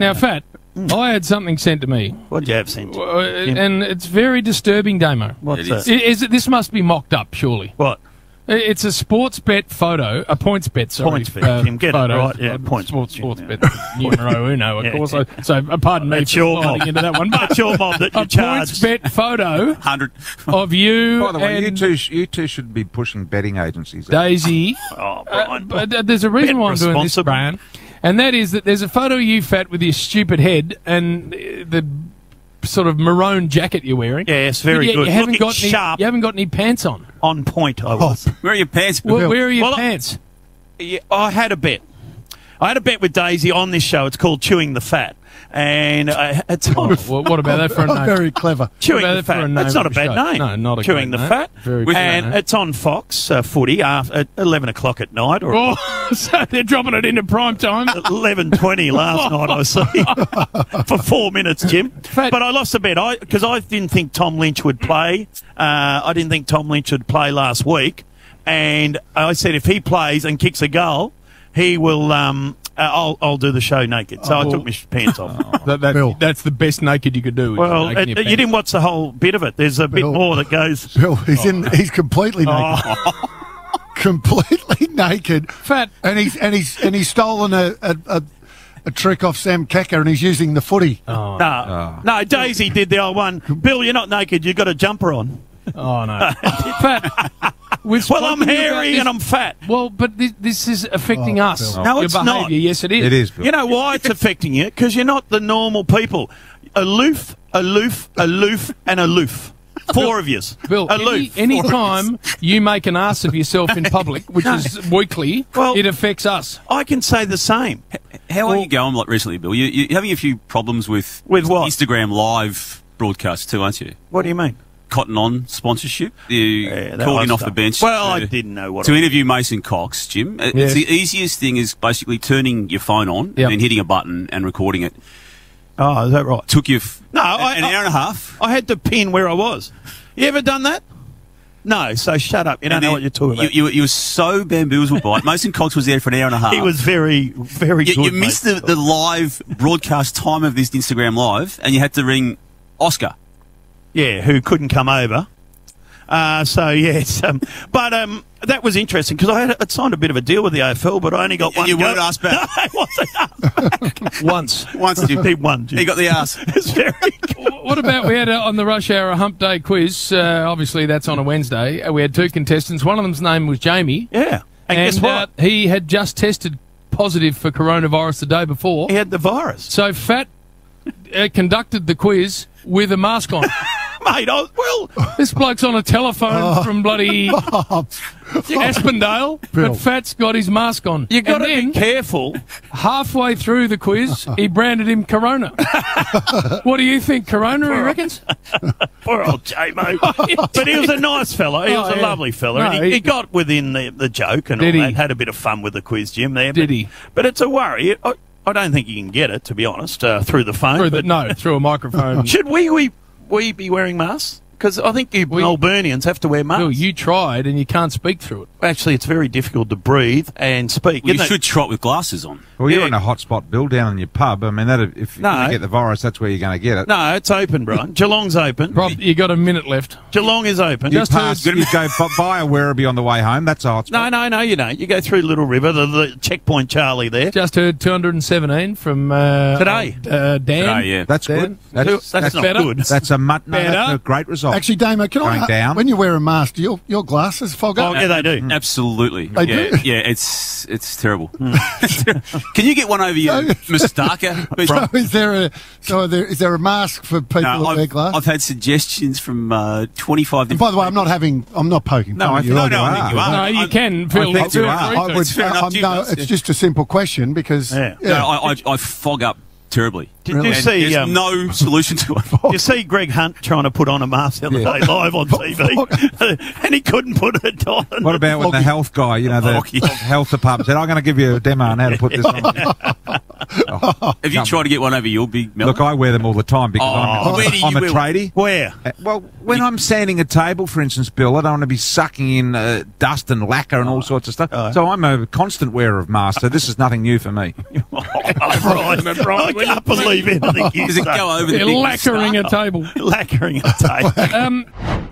Now, Fat, Mm. I had something sent to me, What'd you have sent? uh, and it's very disturbing, Damo. What's It that? is. I- Is it? This must be mocked up, surely. What? I- It's a sports bet photo, a PointsBet. Sorry, PointsBet, Jim, get it photo. right, yeah, Uh, points sports, bet, sports Jim, bet, numero uno, of Yeah, course. yeah. So, so uh, pardon me That's for your sliding mob. into that one. But That's your mob that a you points charged. bet photo Hundred. of you By the way, you and two, sh- you two should be pushing betting agencies. Daisy. Oh, Uh, Brian. but uh, there's a reason Bet why I'm doing this, responsible. Brian, and that is that there's a photo of you, Fat, with your stupid head and the sort of maroon jacket you're wearing. Yes, very you, good. You haven't Looking got any, sharp. You haven't got any pants on. on point, I was. Oh. Where are your pants? Where, where are your Well, I- pants? Yeah, I had a bet. I had a bet with Daisy on this show. It's called Chewing the Fat. And uh, it's on. Well, what about that for a name? Very clever. Chewing the that for a Fat. That's not a bad show? name. No, not a Chewing great the name. Fat. Very good and name. it's on Fox uh, footy after, at 11 o'clock at night or Oh, so they're dropping it into prime time. 11.20 last night, I see, for four minutes, Jim. Fat- But I lost the bet I because I didn't think Tom Lynch would play. Uh, I didn't think Tom Lynch would play last week. And I said if he plays and kicks a goal, he will. Um, uh, Uh, I'll, I'll do the show naked. So I Oh. took my pants off. That, that- Bill. that's the best naked you could do. Well, it, you pants. didn't watch the whole bit of it. There's a bit more that goes. Bill, he's in. Oh. He's completely naked. Oh, Completely naked. Fat. And he's and he's and he's stolen a a, a, a trick off Sam Kecker, and he's using the footy. Oh, no, ah. no, Daisy did the old one. Bill, you're not naked. You've got a jumper on. oh no. Fat. We've Well, I'm spoken to you about hairy and I'm fat. Well, but this, this is affecting Oh, us. Bill. No, Your it's not. Yes, it is. It is. Bill. You know why it's affecting you? Because you're not the normal people. Aloof, aloof, aloof, and aloof. Four of yous. Bill, aloof. any, any time you make an ass of yourself in public, which is weekly, Well- it affects us. I can say the same. How are you going like recently, Bill? You, you're having a few problems with With what? Instagram live broadcasts too, aren't you? What do you mean? Cotton On sponsorship. You Yeah, called in off the bench. Well, to, I didn't know what. to interview Mason Cox, Jim. Uh. It's the easiest thing is basically turning your phone on Yep. and hitting a button and recording it. oh, is that right? Took you No, an, I- an I- hour and a half. I had to pin where I was. You ever done that? No. So shut up. You don't And know what you're talking about. You, you, you were so bamboozled by it. Mason Cox was there for an hour and a half. he was very, very You, good. you missed the, the live broadcast time of this Instagram live, and you had to ring Oscar. Yeah, who couldn't come over. Uh, so yes, um, but um, that was interesting because I had I'd signed a bit of a deal with the AFL, but I only got one. you go. weren't asked back. No, I wasn't. Once. Once Jim. he won. Jim. He got the ass. It's very good. what about we had uh, on the rush hour a hump day quiz? Uh, obviously, that's on a Wednesday. Uh, we had two contestants. One of them's name was Jamie, Yeah, and, and guess what? Uh, he had just tested positive for coronavirus the day before. he had the virus, So Fat uh, conducted the quiz with a mask on. Mate. I well, this bloke's on a telephone from bloody Aspendale, Bill. but Fat's got his mask on. you got to and be careful. halfway through the quiz, he branded him Corona. what do you think, Corona, he reckons? Poor old J-Mo. but he was a nice fella. He Oh, was a yeah. lovely fella. No, and he, he- he got within the, the joke and all he? that. Had a bit of fun with the quiz, Jim. There, Did but, he? But it's a worry. I, I don't think you can get it, to be honest, uh, through the phone. Through the, but no, through a microphone. should we, we we be wearing masks? Because I think you We- Melburnians have to wear masks. Bill, you tried and you can't speak through it. Actually, it's very difficult to breathe and speak. Well, you isn't it? should trot with glasses on. Well, you're Yeah. in a hot spot, Bill, down in your pub. I mean, that if No. you get the virus, that's where you're going to get it. No, it's open, Brian. Geelong's open. Rob, you got a minute left. Geelong is open. You Just pass, heard- you go bu- buy a Werribee on the way home. That's a hot no, spot. no, no, you don't. You go through Little River, the, the checkpoint Charlie there. Just heard 217 from uh, Today. Uh, Dan. Today, yeah. That's Dan? good. That's, That's, not better. good. That's a mut- no, that's a great result. Actually, Damo, can Going I? down. When you wear a mask, do your your glasses fog up? Oh, yeah, they do. Absolutely. They yeah, do? yeah, it's it's terrible. Can you get one over your moustache? So is there a so are there, is there a mask for people No, that wear I've, glasses? I've had suggestions from uh, 25 and by the way, I'm not having. I'm not poking. No, fun I at think- you. no, no, I think you are. No, you I'm- can. Feel, I think feel you are. I would. fair enough, no, it's just a simple question because. Yeah. I, I, I fog up terribly. Did Really? you And see? there's Um, no solution to it. you see Greg Hunt trying to put on a mask the other Yeah. day live on TV, and he couldn't put it on. What about when the health guy, you know, the health department said, I'm going to give you a demo on how to put this on. Have you tried to get one over your big Mel? Look, I wear them all the time because Oh, I'm, where do you I'm a wear- tradie. Where? Uh, Well, when I'm sanding a table, for instance, Bill, I don't want to be sucking in uh, dust and lacquer and all sorts of stuff. Oh. So I'm a constant wearer of masks. So this is nothing new for me. Oh, right. I can't believe anything you Does it go over the They're big lacquering a table. Lacquering a table. Um,